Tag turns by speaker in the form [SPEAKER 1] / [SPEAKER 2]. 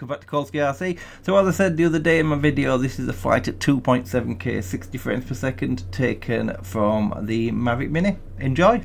[SPEAKER 1] welcome back to Kolsky RC. So as I said the other day in my video, this is a flight at 2.7k, 60 frames per second, taken from the Mavic Mini. Enjoy!